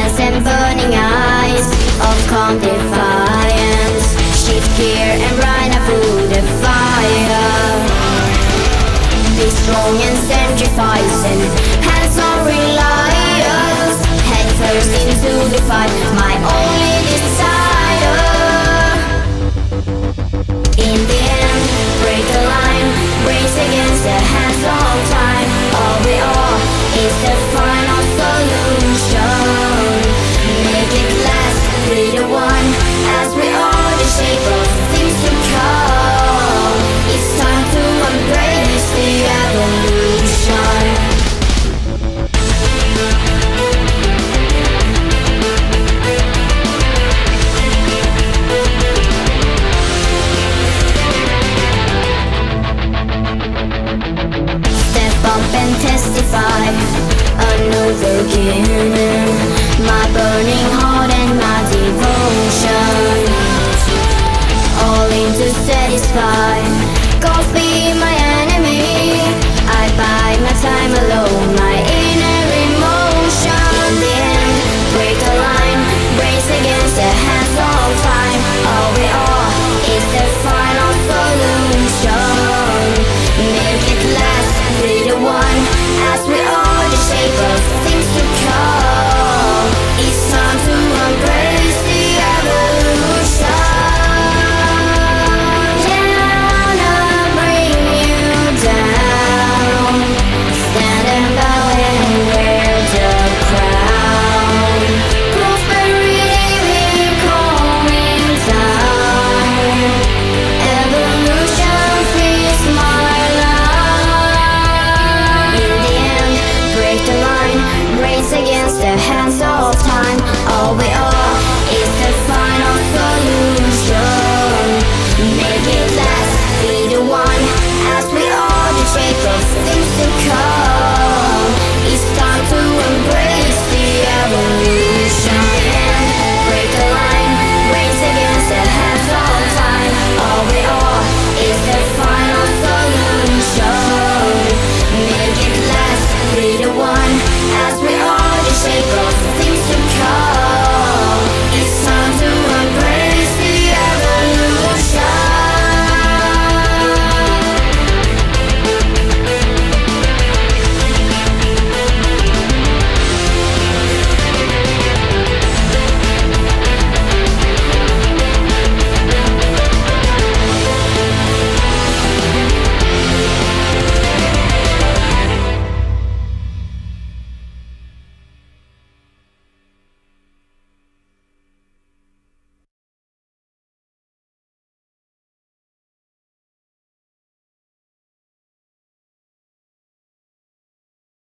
Trillions and burning eyes of calm defiance Shift gear and ride up through the fire. Be strong and stand and Hands on reliance. Head first into the fight. My own